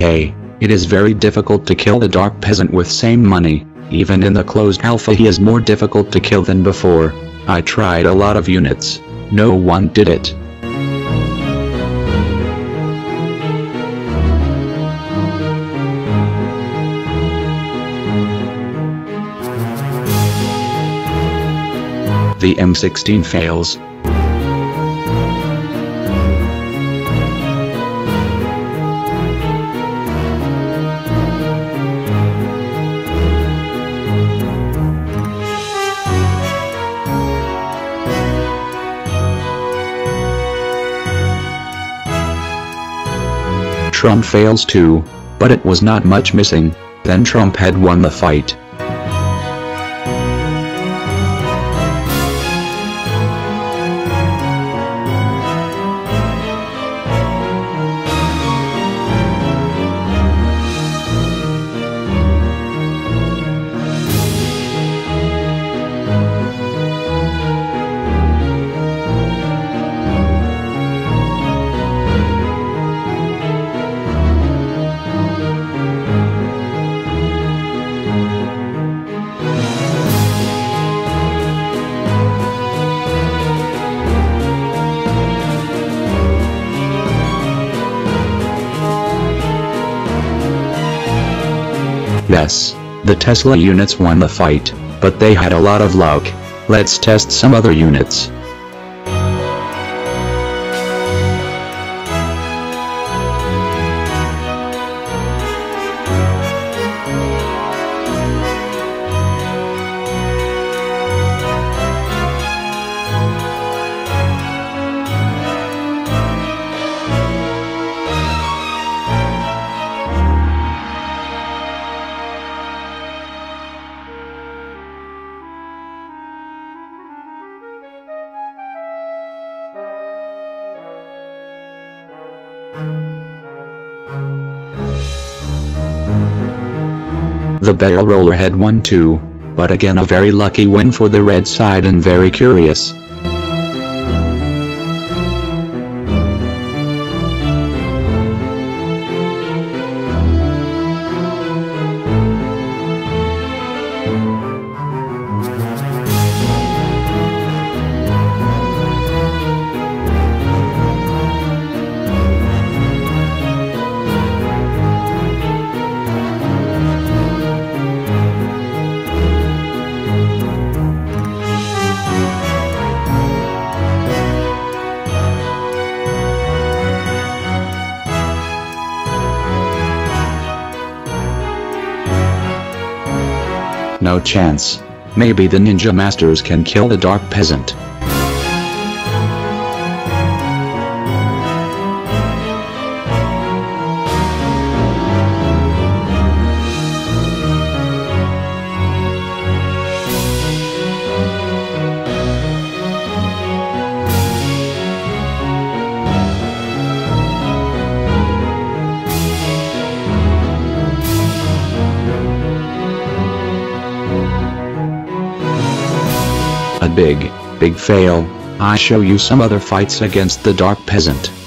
Hey, it is very difficult to kill the Dark Peasant with same money. Even in the closed alpha he is more difficult to kill than before. I tried a lot of units. No one did it. The M16 fails. Trump fails too, but it was not much missing, then Trump had won the fight. Yes, the Tesla units won the fight, but they had a lot of luck. Let's test some other units. The barrel roller had won too, but again a very lucky win for the red side and very curious. No chance. Maybe the ninja masters can kill the dark peasant. Big, big fail. I show you some other fights against the dark peasant.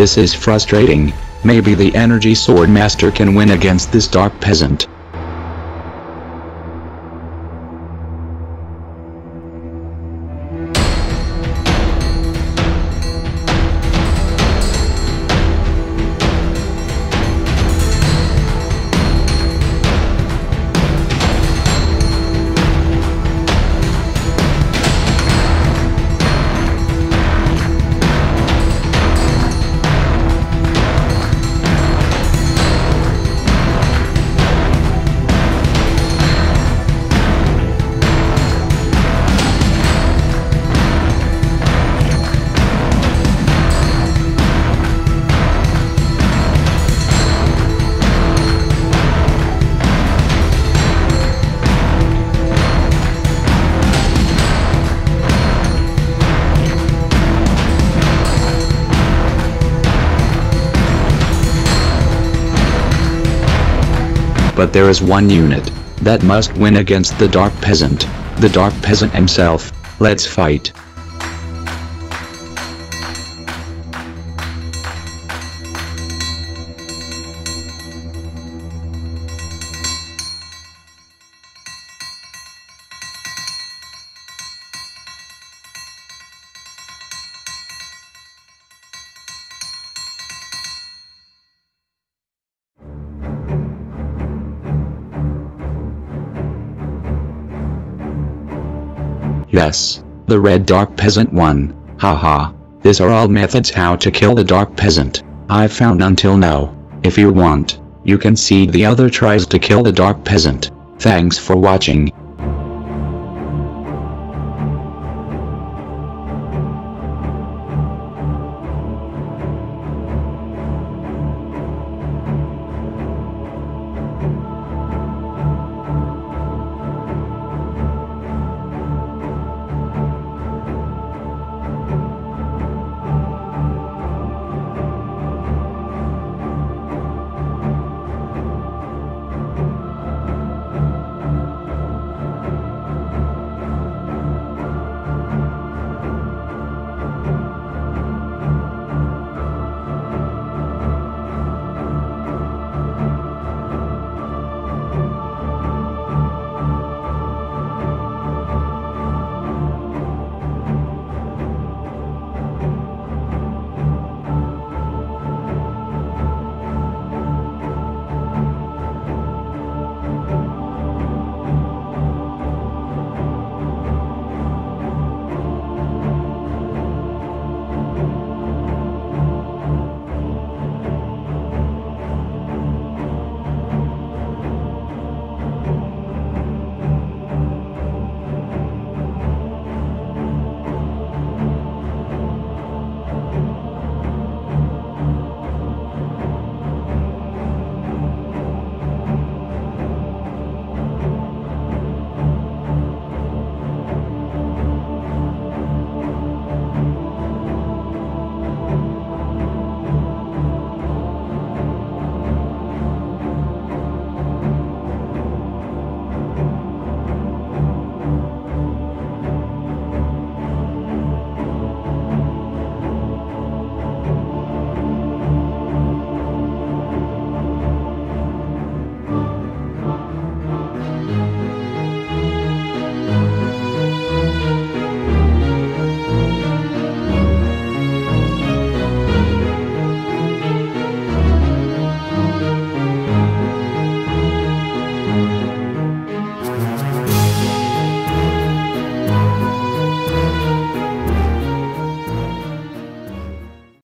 This is frustrating. Maybe the energy sword master can win against this dark peasant. But there is one unit that must win against the Dark Peasant, the Dark Peasant himself. Let's fight. Yes, the red dark peasant won. Haha. These are all methods how to kill the dark peasant, I've found until now. If you want, you can see the other tries to kill the dark peasant. Thanks for watching.